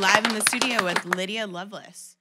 live in the studio with Lydia Lovelace.